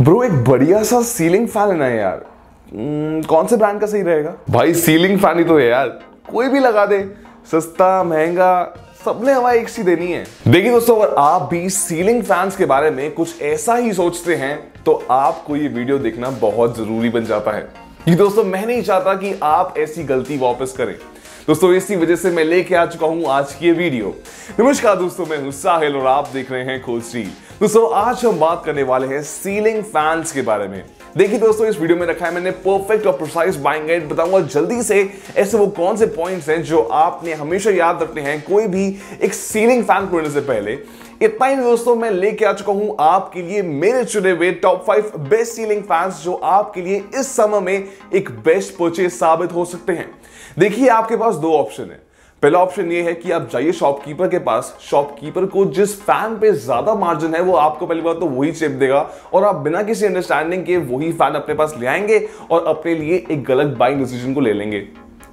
Bro एक बढ़िया सा सीलिंग फ़ैन है ना यार। हम्म, कौन से ब्रांड का सही रहेगा? भाई सीलिंग फ़ैन ही तो है यार। कोई भी लगा दे। सस्ता महँगा सबने हवा एक सी देनी है। देखिए दोस्तों अगर आप भी सीलिंग फैंस के बारे में कुछ ऐसा ही सोचते हैं तो आपको ये वीडियो देखना बहुत ज़रूरी बन जाता है। ये दोस्तों मैं नहीं चाहता कि आप ऐसी गलती वापस करें। दोस्तों, इसी वजह से मैं लेके आ चुका हूँ आज की ये वीडियो। नमस्कार दोस्तों, मैं हूँ साहिल और आप देख रहे हैं खोज दोस्तों, आज हम बात करने वाले हैं सीलिंग फैंस के बारे में। देखिए दोस्तों, इस वीडियो में रखा है मैंने परफेक्ट और प्रोसाइज बाइंग गाइड बताऊँगा जल्दी से ऐसे वो कौन से पॉइंट्स हैं जो आपने हमेशा याद रखने हैं कोई भी एक सीलिंग फ़ैन खोलने से पहले। इतना ही दोस्तों, मैं लेके आ चुका हूँ आपके लिए मेरे चुने हुए top five best ceiling fans जो आपके लिए इस समय में एक बेस्ट परचेज साबित हो सकते हैं। देखिए, आपके पास दो ऑप्शन है। पहला ऑप्शन ये है कि आप जाइए शॉपकीपर के पास। शॉपकीपर को जिस फ़ैन पे ज़्यादा मार्जिन है, वो आपको पहली बार तो वही चिप देगा और आप बिना किसी अंडरस्टैंडिंग के वही फ़ैन अपने पास ले आएँगे और अपने लिए एक गलत बाइंग डिसीज़न को ले लेंगे।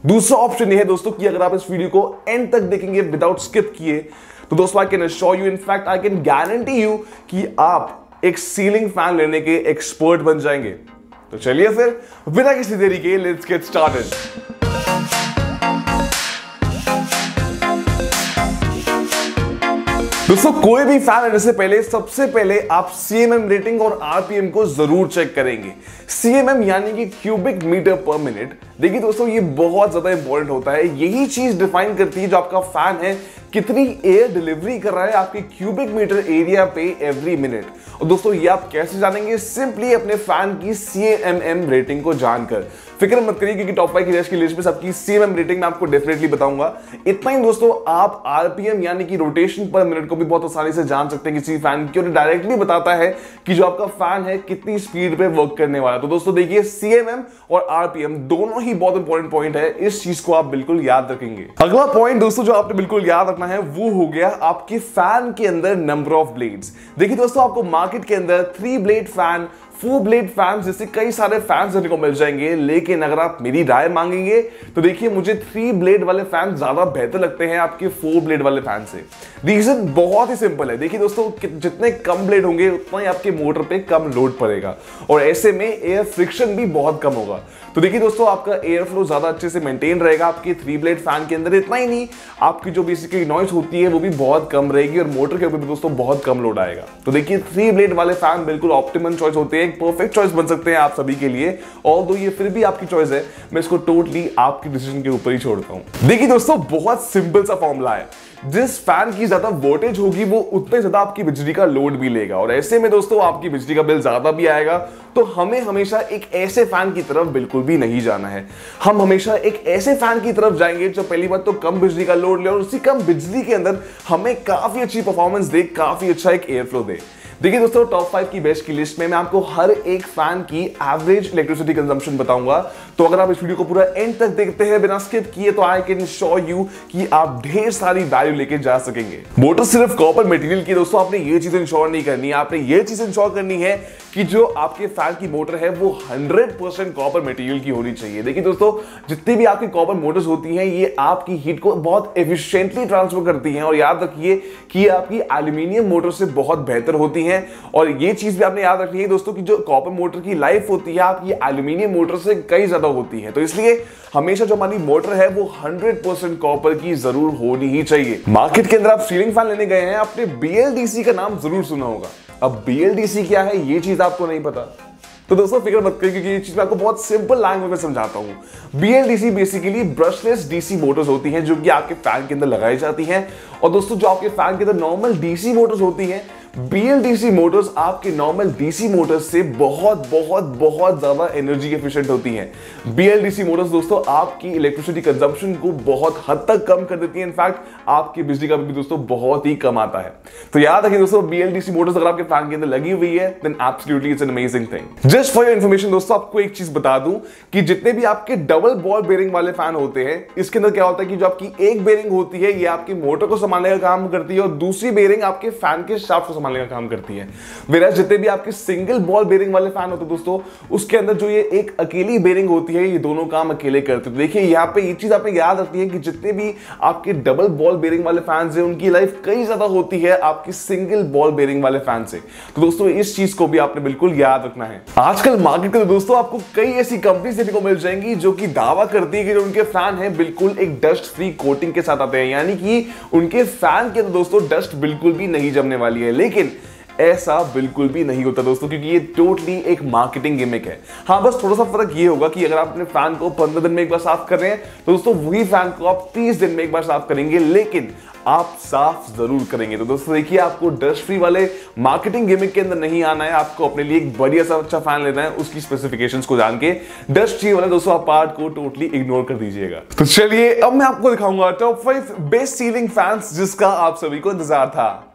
दूसरा ऑप्शन ये है दोस्तों कि अगर आप इस वीडियो को एंड तक देखेंगे विदाउट स्किप किए तो दोस्तों I can show you in fact I can guarantee you कि आप एक सीलिंग फ़ैन लेने के एक्सपर्ट बन जाएँगे। तो चलिए फिर, बिना किसी देरी के लेट्स गेट स्टार्टेड दोस्तों, कोई भी फ़ैन लेने से पहले, सबसे पहले आप सीएमएम रेटिंग और आरपीएम को ज़रूर चेक करेंगे। सीएमएम यानी कि क्यूबिक मीटर पर मिनट देखिए दोस्तों, ये बहुत ज़्यादा इंपॉर्टेंट होता है। यही चीज़ डिफाइन करती है जो आपका फ़ैन है कितनी एयर डिलीवरी कर रहा है आपके क्यूबिक मीटर एरिया पे एवरी मिनट और दोस्तों, ये आप कैसे जानेंगे? सिंपली अपने फ़ैन की सीएमएम रेटिंग को जानकर। फ़िक्र मत करिए, क्योंकि टॉप फाइव की रेस्ट की लिस्ट में सबकी सीएमएम रेटिंग मैं आपको डेफिनेटली बताऊँगा। इतना ही दोस्तों, आप आरपीएम यानी कि रोटेशन पर मिनट को भी बहुत आसानी से जान सकते हैं किसी फ़ैन की, और डायरेक्टली बताता है कि जो आपका फ़ैन है, कितनी स्पीड पे वर्क करने वाला तो दोस्तों, देखिए सीएमएम और आरपीएम दोनों ही बहुत इंपॉर्टेंट पॉइंट है। इस चीज़ को आप बिल्कुल याद रखेंगे। अगला पॉइंट दोस्तों, जो आपने बिल्कुल याद रखना है, वो हो गया आपके फ़ैन के अंदर नंबर ऑफ़ ब्लेड्स देखिए दोस्तों, आपको मार्केट के अंदर three blade fan four blade fans जैसे कई सारे फैंस देखने को मिल जाएँगे, लेकिन अगर आप मेरी राय मांगेंगे तो देखिए मुझे थ्री ब्लेड वाले फ़ैन ज़्यादा बेहतर लगते हैं आपके फोर ब्लेड वाले फ़ैन से। रीजन बहुत ही सिंपल है। देखिए दोस्तों जितने कम ब्लेड होंगे, उतना ही आपके मोटर पे कम लोड पड़ेगा। और ऐसे में एयर फ्रिक्शन भी बहुत कम होगा। तो देखिए दोस्तों, आपका एयर फ्लो ज़्यादा अच्छे से मेंटेन रहेगा आपके थ्री ब्लेड फ़ैन के अंदर। इतना ही नहीं, आपकी जो बेसिकली नॉइस होती है, वो भी बहुत कम रहेगी और मोटर के ऊपर भी दोस्तों बहुत कम लोड आएगा। तो देखिए थ्री ब्लेड वाले फ़ैन बिल्कुल ऑप्टिमल चॉइस होते हैं। एक परफेक्ट चॉइस बन सकते हैं आप सभी के लिए। और दो ये फिर भी आपकी चॉइस है, मैं इसको टोटली आपकी डिसीज़न के ऊपर ही छोड़ता हूँ। देखिए दोस्तों, बहुत सिंपल सा फॉर्मूला है। जिस फ़ैन की ज़्यादा वोल्टेज होगी, वो उतने ज़्यादा आपकी बिजली का लोड भी लेगा। और ऐसे में दोस्तों, आपकी बिजली का बिल ज़्यादा भी आएगा तो हमें हमेशा एक ऐसे फ़ैन की तरफ़ बिल्कुल भी नहीं जाना है। हम हमेशा एक ऐसे फ़ैन की तरफ़ जाएँगे जो पहली बात तो कम बिजली का लोड ले और उसी कम बिजली के अंदर हमें काफ़ी अच्छी परफॉर्मेंस दे, काफ़ी अच्छा एक एयर फ्लो दे। देखिए दोस्तों टॉप फाइव की बेस्ट की लिस्ट में मैं आपको हर एक फ़ैन की एवरेज इलेक्ट्रिसिटी कंजम्पशन बताऊँगा। तो अगर आप इस वीडियो को पूरा एंड तक देखते हैं, बिना स्किप किए तो आई कैन शो यू कि आप ढेर सारी वैल्यू लेके जा सकेंगे। मोटर सिर्फ़ कॉपर मटेरियल की दोस्तों, आपने ये चीज़ इंश्योर नहीं करनी। आपने ये चीज़ इंश्योर करनी है कि जो आपके फ़ैन की मोटर है, वो 100% कॉपर मटेरियल की होनी चाहिए। देखिए दोस्तों, जितनी भी आपकी कॉपर मोटर्स होती हैं, ये आपकी हीट को बहुत एफिशिएंटली ट्रांसफ़र करती हैं। और याद रखिए कि ये आपकी एल्यूमिनियम मोटर से बहुत बेहतर होती हैं। और ये चीज़ भी आपने याद रखनी है दोस्तों की जो कॉपर मोटर की लाइफ होती है, आपकी एल्यूमिनियम मोटर से कई ज़्यादा होती है। तो इसलिए हमेशा जो हमारी मोटर है, वो 100% कॉपर की ज़रूर होनी ही चाहिए। मार्केट के अंदर आप सीलिंग फ़ैन लेने गए हैं, आपने बीएलडीसी का नाम ज़रूर सुना होगा। अब बीएलडीसी क्या है, ये चीज़ आपको नहीं पता। तो दोस्तों, फ़िक्र मत करिए, क्योंकि ये चीज़ मैं आपको बहुत सिंपल लैंग्वेज में समझाता हूँ। BLDC basically brushless DC motors होती हैं, जो कि आपके फ़ैन के अंदर लगाई जाती हैं। और दोस्तों, जो आपके फ़ैन के अंदर नॉर्मल डीसी मोटर्स होती हैं बीएलडीसी मोटर्स आपके नॉर्मल डीसी मोटर्स से बहुत बहुत बहुत ज़्यादा एनर्जी एफिशिएंट होती हैं। बीएलडीसी मोटर्स दोस्तों, आपकी इलेक्ट्रिसिटी कंजम्पशन को बहुत हद तक कम कर देती है। इनफैक्ट आपकी बिजली का भी दोस्तों बहुत ही कम आता है। तो याद रखिए दोस्तों बीएलडीसी मोटर्स अगर आपके फ़ैन के अंदर लगी हुई है then absolutely it's an amazing thing just for your information दोस्तों, आपको एक चीज़ बता दूँ कि जितने भी आपके डबल बॉल बेरिंग वाले फ़ैन होते हैं, इसके अंदर क्या होता है कि जो आपकी एक बेरिंग होती है, ये आपकी मोटर को संभालने का काम करती है और दूसरी बेरिंग आपके फ़ैन के शाफ्ट को संभालने का काम करती है। मेरा जितने भी आपके सिंगल बॉल बेरिंग वाले फ़ैन होते दोस्तों, उसके अंदर जो ये एक अकेली बेरिंग होती है, ये दोनों काम अकेले करते हैं। देखिए, यहाँ पे ये चीज़ आपने याद रखनी है कि जितने भी आपके डबल बॉल बेरिंग वाले फैंस हैं, उनकी लाइफ कई ज़्यादा होती है आपकी सिंगल बॉल बेरिंग वाले फ़ैन से। तो दोस्तों, इस चीज़ को भी आपने बिल्कुल याद रखना है। आजकल मार्केट में दोस्तों, आपको कई ऐसी कंपनी देखने को मिल जाएँगी जो कि दावा करती है कि जो उनके फ़ैन है, बिल्कुल एक डस्ट फ्री कोटिंग के साथ आते हैं। यानी कि उनके फ़ैन के अंदर दोस्तों डस्ट बिल्कुल भी नहीं जमने वाली है। लेकिन ऐसा बिल्कुल भी नहीं होता दोस्तों, क्योंकि ये टोटली एक मार्केटिंग गिमिक है। हाँ बस थोड़ा सा फ़र्क ये होगा कि अगर आप अपने फ़ैन को पंद्रह दिन में एक बार साफ़ कर रहे हैं तो दोस्तों, वही फ़ैन को आप तीस दिन में एक बार साफ़ करेंगे, लेकिन आप साफ़ ज़रूर करेंगे। तो दोस्तों, देखिए, आपको डस्ट फ्री वाले मार्केटिंग गेमिंग के अंदर नहीं आना है। आपको अपने लिए एक बढ़िया सा अच्छा फ़ैन लेना है, उसकी स्पेसिफिकेशंस को जान के। डस्ट फ्री वाले दोस्तों, आप पार्ट को टोटली इग्नोर कर दीजिएगा। तो चलिए, अब मैं आपको दिखाऊँगा top five best ceiling fans जिसका आप सभी को इंतज़ार था।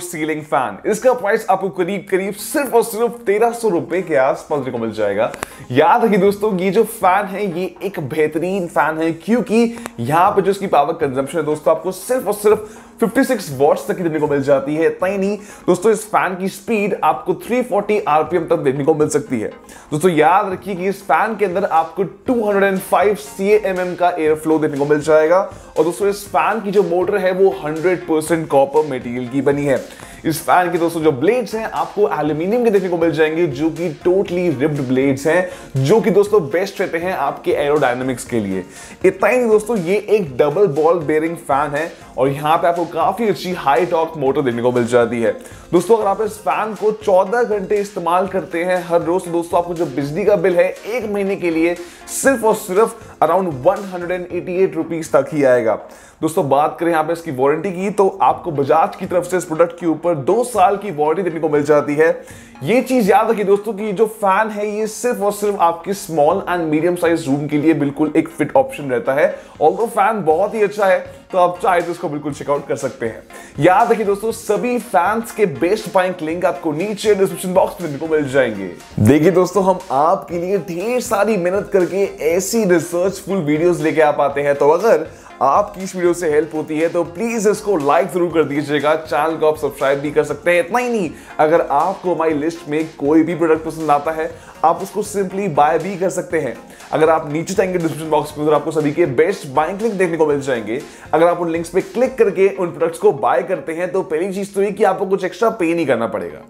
सीलिंग फ़ैन इसका प्राइस आपको करीब करीब सिर्फ़ और सिर्फ़ तेरह सौ रुपए के आसपास को मिल जाएगा। याद रखिए दोस्तों, ये जो फ़ैन है, ये एक बेहतरीन फ़ैन है, क्योंकि यहाँ पे जो इसकी पावर कंजम्पशन है दोस्तों, आपको सिर्फ़ और सिर्फ़ 56 वॉट्स तक देने को मिल जाती है। इतना ही नहीं, दोस्तों, इस फ़ैन की स्पीड आपको 340 आरपीएम तक देखने को मिल सकती है। दोस्तों, याद रखिए कि इस फ़ैन के अंदर आपको 205 सीएमएम का एयर फ्लो देखने को मिल जाएगा। और दोस्तों, इस फ़ैन की जो मोटर है, वो 100% कॉपर मटेरियल की बनी है। इस फ़ैन के दोस्तों, जो ब्लेड्स हैं, आपको एल्यूमिनियम के देखने को मिल जाएँगे, जो कि टोटली रिप्ड ब्लेड्स हैं, जो कि दोस्तों बेस्ट रहते हैं आपके एरोडायनामिक्स के लिए। इतना ही दोस्तों, ये एक डबल बॉल बेरिंग फ़ैन है। और यहाँ पे आपको काफ़ी अच्छी हाई टॉक मोटर देखने को मिल जाती है। दोस्तों, अगर आप इस फ़ैन को 14 घंटे इस्तेमाल करते हैं, हर रोज तो दोस्तों, आपको जो बिजली का बिल है, एक महीने के लिए सिर्फ़ और सिर्फ़ अराउंड वन हंड्रेड तक ही आएगा। दोस्तों, बात करें यहाँ पे इसकी वारंटी की तो आपको बजाज की तरफ़ से इस प्रोडक्ट के ऊपर दो साल की वारंटी देखने को मिल जाती है। ये चीज़ याद रखिए दोस्तों कि जो फ़ैन है, ये सिर्फ़ और सिर्फ़ आपके small and medium size room के लिए बिल्कुल एक फिट ऑप्शन रहता है। और तो फ़ैन बहुत ही अच्छा है तो आप चाहे तो इसको बिल्कुल चेकआउट कर सकते हैं। याद रखिए दोस्तों, सभी फैंस के बेस्ट बाइंग लिंक आपको नीचे डिस्क्रिप्शन बॉक्स में मिल जाएँगे। देखिए दोस्तों, हम आपके लिए ढेर सारी मेहनत करके ऐसी रिसर्चफुल वीडियोस लेके आ पाते हैं। तो अगर आपकी इस वीडियो से हेल्प होती है तो प्लीज़ इसको लाइक ज़रूर कर दीजिएगा। चैनल को आप सब्सक्राइब भी कर सकते हैं। इतना ही नहीं, अगर आपको हमारी लिस्ट में कोई भी प्रोडक्ट पसंद आता है, आप उसको सिंपली बाय भी कर सकते हैं। अगर आप नीचे जाएँगे डिस्क्रिप्शन बॉक्स में आपको सभी के बेस्ट बाइंग लिंक देखने को मिल जाएँगे। अगर आप उन लिंक्स पे क्लिक करके उन प्रोडक्ट्स को बाय करते हैं तो पहली चीज़ तो ये कि आपको कुछ एक्स्ट्रा पे नहीं करना पड़ेगा।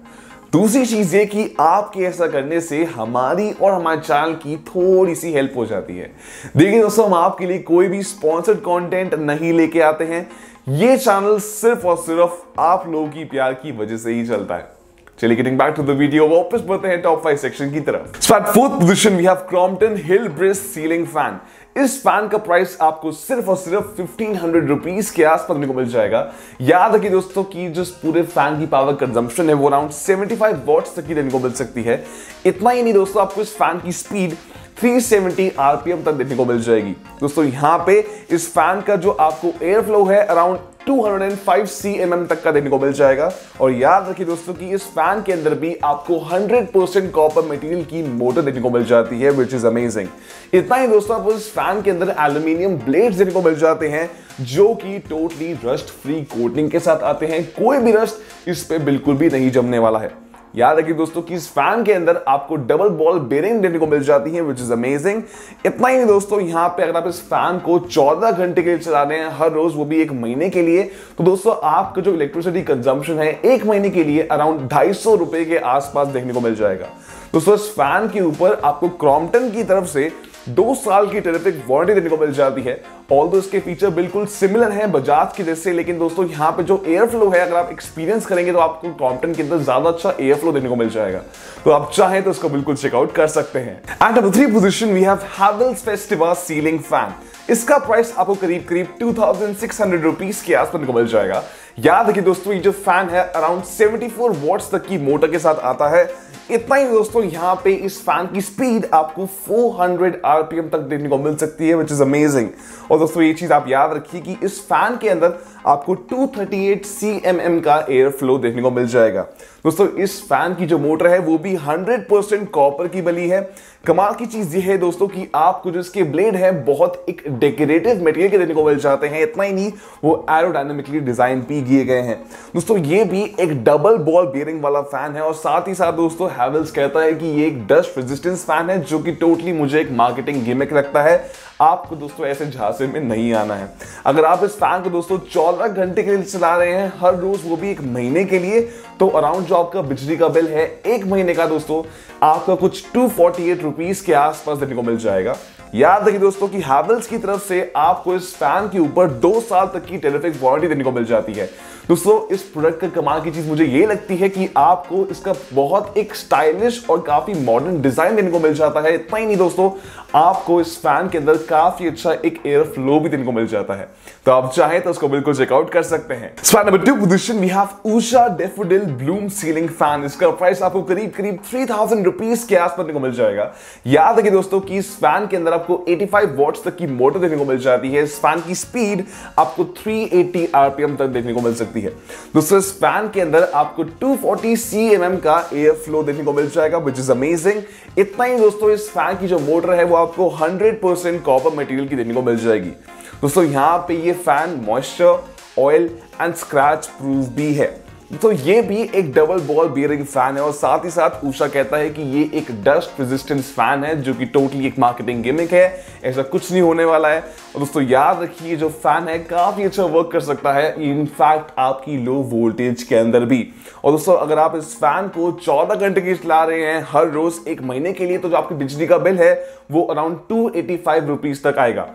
दूसरी चीज़ ये कि आपके ऐसा करने से हमारी और हमारे चैनल की थोड़ी सी हेल्प हो जाती है। देखिए दोस्तों, हम आपके लिए कोई भी स्पॉन्सर्ड कंटेंट नहीं लेके आते हैं। ये चैनल सिर्फ़ और सिर्फ़ आप लोगों की प्यार की वजह से ही चलता है। चलिए getting back to the video वापस बढ़ते हैं टॉप फाइव सेक्शन की तरफ़। Fourth position we have Crompton Hill Bridge ceiling fan इस फ़ैन का प्राइस आपको सिर्फ़ और सिर्फ़ फिफ्टीन हंड्रेड रुपीज़ के आसपास को मिल जाएगा। याद रखिए दोस्तों कि जो पूरे फ़ैन की पावर कंजम्पशन है, वो अराउंड 75 वॉट्स तक की देने को मिल सकती है। इतना ही नहीं दोस्तों, आपको इस फ़ैन की स्पीड 370 आरपीएम तक देखने को मिल जाएगी। दोस्तों, यहाँ पे इस फ़ैन का जो आपको एयर फ्लो है अराउंड 205 cm तक का देखने को मिल जाएगा। और याद रखिए दोस्तों कि इस फ़ैन के अंदर भी आपको 100% कॉपर मटेरियल की मोटर देखने को मिल जाती है विच इज़ अमेजिंग इतना ही दोस्तों आपको इस फ़ैन के अंदर एल्यूमिनियम ब्लेड्स देखने को मिल जाते हैं, जो कि टोटली रस्ट फ्री कोटिंग के साथ आते हैं। कोई भी रस्ट इस पर बिल्कुल भी नहीं जमने वाला है। याद रखिए दोस्तों कि इस फ़ैन के अंदर आपको डबल बॉल बेरिंग देखने को मिल जाती है विच इज़ अमेजिंग इतना ही दोस्तों, यहाँ पे अगर आप इस फ़ैन को 14 घंटे के लिए चला रहे हैं, हर रोज वो भी एक महीने के लिए तो दोस्तों आपका जो इलेक्ट्रिसिटी कंजम्पशन है, एक महीने के लिए अराउंड ढाई रुपए के आसपास देखने को मिल जाएगा। दोस्तों, इस फ़ैन के ऊपर आपको क्रॉम्पटन की तरफ़ से दो साल की टेरिफिक वारंटी देने को मिल जाती है। ऑल दो इसके फीचर बिल्कुल सिमिलर हैं बजाज की जैसे, लेकिन दोस्तों यहाँ पे जो एयर फ्लो है, अगर आप एक्सपीरियंस करेंगे तो आपको कॉम्पटन के अंदर ज़्यादा अच्छा एयर फ्लो देने को मिल जाएगा। तो आप चाहें तो इसको बिल्कुल चेकआउट कर सकते हैं। And three position we have Havells Festiva ceiling fan इसका प्राइस आपको करीब करीब two thousand six hundred rupees के आसपास को मिल जाएगा। याद रखिए दोस्तों, ये जो फ़ैन है अराउंड 74 वॉट्स तक की मोटर के साथ आता है। इतना ही दोस्तों, यहाँ पे इस फ़ैन की स्पीड आपको 400 आरपीएम तक देखने को मिल सकती है विच इज़ अमेजिंग और दोस्तों, ये चीज़ आप याद रखिए कि इस फ़ैन के अंदर आपको 238 cmm का एयर फ्लो देखने को मिल जाएगा। दोस्तों, इस फ़ैन की जो मोटर है, वो भी 100% कॉपर की बली है। कमाल की चीज़ ये है दोस्तों कि आपको जो इसके ब्लेड है, बहुत एक डेकोरेटिव मटेरियल के देने को मिल जाते हैं। इतना ही नहीं, वो एरोडायनेमिकली डिज़ाइन भी किए गए हैं। दोस्तों, ये भी एक डबल बॉल बियरिंग वाला फ़ैन है और साथ ही साथ दोस्तों हैवल्स कहता है कि ये एक डस्ट रेजिस्टेंस फ़ैन है, जो कि टोटली मुझे एक मार्केटिंग गिमिक लगता है। आपको दोस्तों ऐसे झांसे में नहीं आना है। अगर आप इस फ़ैन को दोस्तों चौदह घंटे के लिए चला रहे हैं, हर रोज वो भी एक महीने के लिए तो अराउंड जो आपका बिजली का बिल है, एक महीने का दोस्तों, आपका कुछ टू फोर्टी एट रुपीज़ के आसपास देने को मिल जाएगा। याद रखिए दोस्तों कि हैवल्स की तरफ़ से आपको इस फ़ैन के ऊपर दो साल तक की टेरिफिक वारंटी देने को मिल जाती है। दोस्तों, इस प्रोडक्ट का कमाल की चीज़ मुझे ये लगती है कि आपको इसका बहुत एक स्टाइलिश और काफ़ी मॉडर्न डिज़ाइन देने को मिल जाता है। इतना ही नहीं दोस्तों, आपको इस फ़ैन के अंदर काफ़ी अच्छा एक एयर फ्लो भी देने को मिल जाता है। तो आप चाहें तो उसको बिल्कुल चेकआउट कर सकते हैं। Fan number two position we have Usha Daffodil Bloom ceiling fan इसका प्राइस आपको करीब करीब थ्री थाउज़ेंड रुपीज़ के आसपास को मिल जाएगा। याद रखिए दोस्तों कि इस फ़ैन के अंदर आपको 85 वॉट्स तक की मोटर देखने को मिल जाती है। इस फ़ैन की स्पीड आपको 380 आरपीएम तक देखने को मिल सकती है। दोस्तों इस फ़ैन के अंदर आपको 240 सीएमएम का एयर फ्लो देखने को मिल जाएगा विच इज़ अमेजिंग इतना ही दोस्तों, इस फ़ैन की जो मोटर है, वो आपको 100% कॉपर मटेरियल की देखने को मिल जाएगी। दोस्तों, यहाँ पे ये fan moisture oil and scratch proof भी है। तो ये भी एक डबल बॉल बियरिंग फ़ैन है और साथ ही साथ ऊषा कहता है कि ये एक डस्ट रेजिस्टेंस फ़ैन है, जो कि टोटली एक मार्केटिंग गिमिक है। ऐसा कुछ नहीं होने वाला है। और दोस्तों, याद रखिए, जो फ़ैन है, काफ़ी अच्छा वर्क कर सकता है इनफैक्ट आपकी लो वोल्टेज के अंदर भी। और दोस्तों, अगर आप इस फ़ैन को 14 घंटे की चला रहे हैं, हर रोज एक महीने के लिए तो जो आपकी बिजली का बिल है, वो अराउंड टू एटी तक आएगा।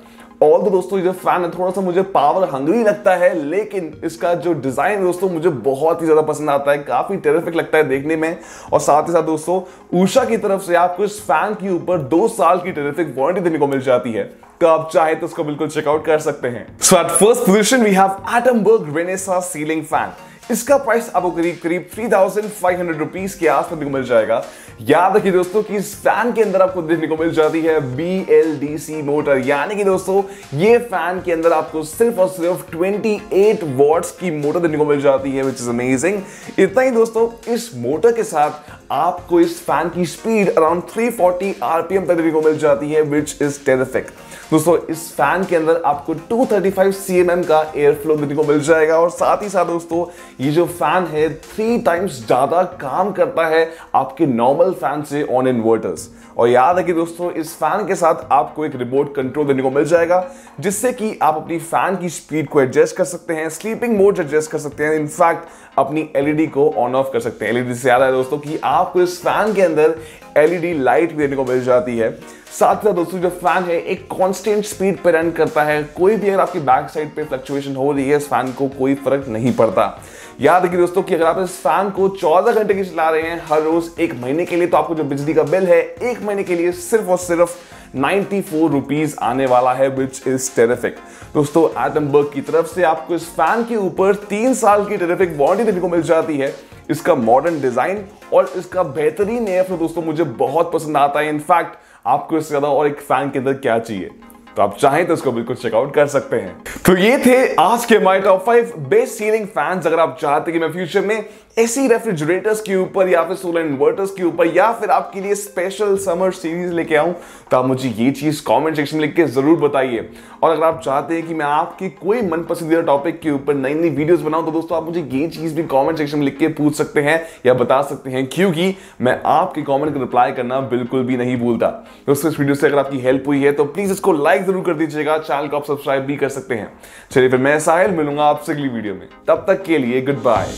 ऑल तो दोस्तों ये फ़ैन है, थोड़ा सा मुझे पावर हंग्री लगता है, लेकिन इसका जो डिज़ाइन दोस्तों, मुझे बहुत ही ज़्यादा पसंद आता है। काफ़ी टेरिफिक लगता है देखने में। और साथ ही साथ दोस्तों, उषा की तरफ़ से आपको इस फ़ैन के ऊपर दो साल की टेरिफिक वारंटी देने को मिल जाती है। तो आप चाहे तो उसको बिल्कुल चेकआउट कर सकते हैं। So at first position we have Atomberg Renesa ceiling fan इसका प्राइस आपको करीब करीब three thousand five hundred rupees के आसपास मिल जाएगा। याद रखिए दोस्तों कि फ़ैन के अंदर आपको देखने को मिल जाती है B L D C motor यानी कि दोस्तों, ये फ़ैन के अंदर आपको सिर्फ़ और सिर्फ़ 28 वॉट्स की मोटर देखने को मिल जाती है विच इज़ अमेजिंग इतना ही दोस्तों, इस मोटर के साथ आपको इस फ़ैन की स्पीड अराउंड 340 आरपीएम तक देखने को मिल जाती है विच इज़ टेरिफिक दोस्तों, इस फ़ैन के अंदर आपको 235 सीएमएम का एयर फ्लो देखने को मिल जाएगा और साथ ही साथ दोस्तों, ये जो फ़ैन है थ्री टाइम्स ज़्यादा काम करता है आपके नॉर्मल फ़ैन से ऑन इन्वर्टर्स और याद है कि दोस्तों, इस फ़ैन के साथ आपको एक रिमोट कंट्रोल देने को मिल जाएगा, जिससे कि आप अपनी फ़ैन की स्पीड को एडजस्ट कर सकते हैं स्लीपिंग मोड एडजस्ट कर सकते हैं इनफैक्ट अपनी एलईडी को ऑन ऑफ़ कर सकते हैं। एलईडी से याद है दोस्तों कि आपको इस फ़ैन के अंदर एलईडी लाइट भी देने को मिल जाती है। साथ ही दोस्तों, जो फ़ैन है, एक कांस्टेंट स्पीड पर रन करता है। कोई भी अगर आपकी बैक साइड पे फ्लक्चुएशन हो रही है, इस फ़ैन को कोई फ़र्क नहीं पड़ता। याद रखिए दोस्तों कि अगर आप इस फ़ैन को 14 घंटे की चला रहे हैं, हर रोज एक महीने के लिए तो आपको जो बिजली का बिल है, एक महीने के लिए सिर्फ़ और सिर्फ़ 94 रुपीज़ आने वाला है विच इज़ टेरिफिक दोस्तों एटमबर्ग की तरफ़ से आपको इस फ़ैन के ऊपर तीन साल की टेरिफिक वारंटी देखने को मिल जाती है। इसका मॉडर्न डिज़ाइन और इसका बेहतरीन एयर दोस्तों, मुझे बहुत पसंद आता है। इनफैक्ट आपको इससे ज़्यादा और एक फ़ैन के अंदर क्या चाहिए? तो आप चाहें तो इसको बिल्कुल चेकआउट कर सकते हैं। तो ये थे आज के my top five best ceiling fans अगर आप चाहते कि मैं फ्यूचर में ऐसी रेफ्रिजरेटर्स के ऊपर या फिर सोलर इन्वर्टर्स के ऊपर या फिर आपके लिए स्पेशल समर सीरीज़ लेके आऊँ तो आप मुझे ये चीज़ कमेंट सेक्शन में लिख के ज़रूर बताइए। और अगर आप चाहते हैं कि मैं आपकी कोई मन पसंदीदा टॉपिक के ऊपर नई नई वीडियोस बनाऊँ तो दोस्तों आप मुझे ये चीज़ भी कमेंट सेक्शन में लिख के पूछ सकते हैं या बता सकते हैं, क्योंकि मैं आपके कॉमेंट को रिप्लाई करना बिल्कुल भी नहीं भूलता। दोस्तों, इस वीडियो से अगर आपकी हेल्प हुई है तो प्लीज़ इसको लाइक ज़रूर कर दीजिएगा, चैनल को आप सब्सक्राइब भी कर सकते हैं। चलिए फिर मैं साहिल मिलूँगा आपसे अगली वीडियो में। तब तक के लिए गुड बाय